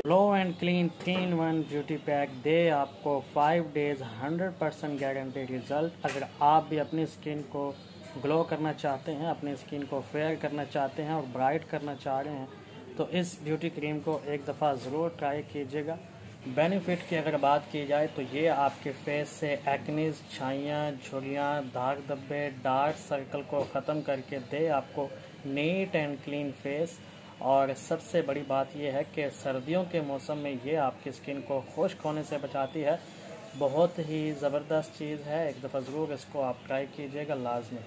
Glow and clean three in one beauty pack दे आपको five days hundred percent guarantee result अगर आप भी अपनी स्किन को ग्लो करना चाहते हैं, अपनी स्किन को फेयर करना चाहते हैं और ब्राइट करना चाह रहे हैं तो इस ब्यूटी क्रीम को एक दफ़ा ज़रूर ट्राई कीजिएगा। बेनिफिट की अगर बात की जाए तो ये आपके फेस से एक्नीज छाइयाँ झुरियाँ दाग धब्बे डार्क सर्कल को ख़त्म करके दे आपको नीट एंड क्लीन फेस और सबसे बड़ी बात यह है कि सर्दियों के मौसम में ये आपकी स्किन को खुश्क होने से बचाती है। बहुत ही ज़बरदस्त चीज़ है। एक दफ़ा ज़रूर इसको आप ट्राई कीजिएगा लाजमी।